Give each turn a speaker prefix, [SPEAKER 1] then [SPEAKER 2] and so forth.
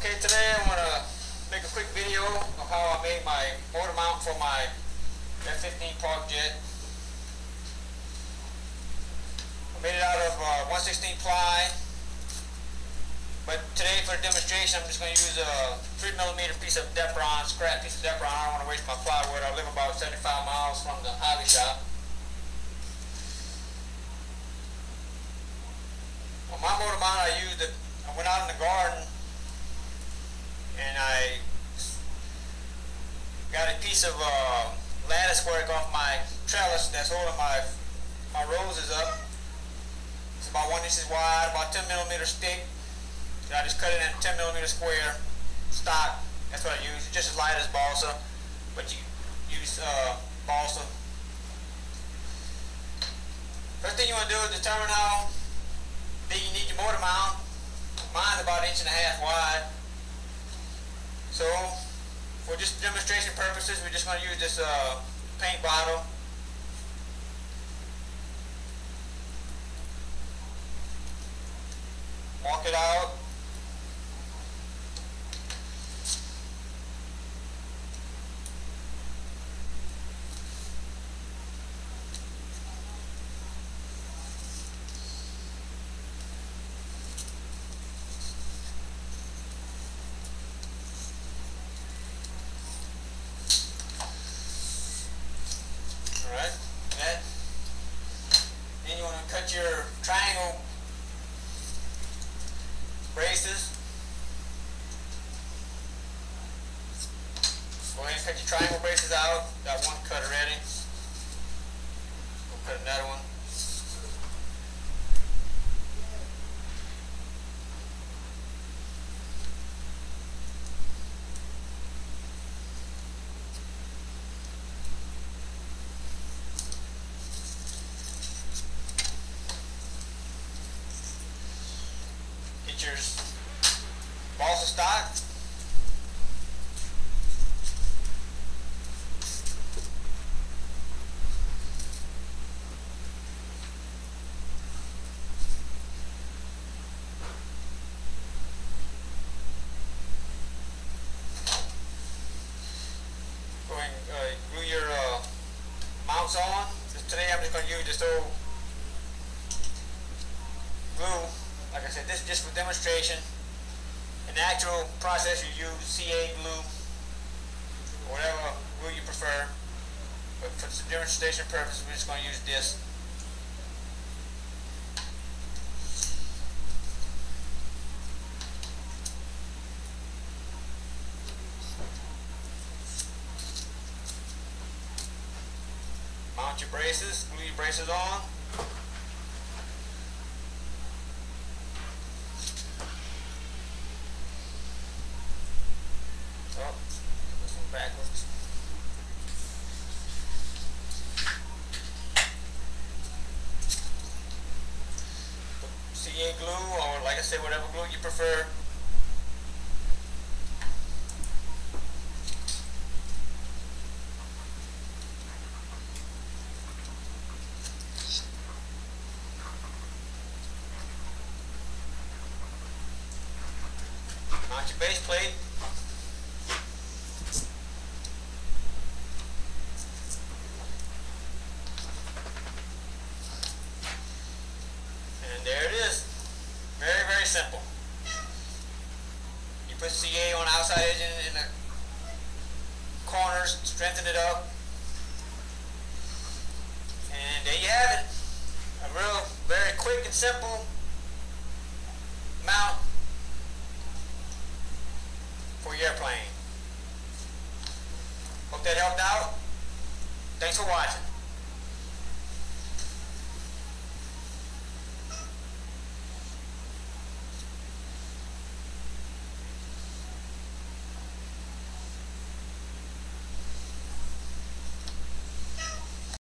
[SPEAKER 1] Okay, today I'm going to make a quick video of how I made my motor mount for my F-15 Park Jet. I made it out of uh, 116 ply, but today for the demonstration I'm just going to use a 3 millimeter piece of Depron, scrap piece of Depron. I don't want to waste my plywood. I live about 75 miles from the hobby shop. On my motor mount I used it, I went out in the garden and I got a piece of uh, lattice work off my trellis that's holding my my roses up. It's about one inches wide, about 10 millimeters thick. So I just cut it in 10 millimeter square stock. That's what I use. It's just as light as balsa, but you use uh, balsa. First thing you want to do is determine how big you need your motor mount. Mine's about an inch and a half wide. So, for just demonstration purposes, we're just going to use this uh, paint bottle. Walk it out. Alright, that. Then you want to cut your triangle braces. Go ahead and cut your triangle braces out. Got one cut already. We'll cut another one. Get your balsa stock. Go ahead and uh, glue your uh, on. Just today I'm just going to use this old glue like I said, this is just for demonstration. In the actual process, you use CA glue, whatever glue you prefer. But for demonstration purposes, we're just going to use this. Mount your braces, glue your braces on. Oh, backwards. CA glue, or like I said, whatever glue you prefer. Base plate. And there it is. Very, very simple. You put CA on outside edge in, in the corners, strengthen it up. And there you have it. A real, very quick and simple mount airplane. Hope that helped out. Thanks for watching.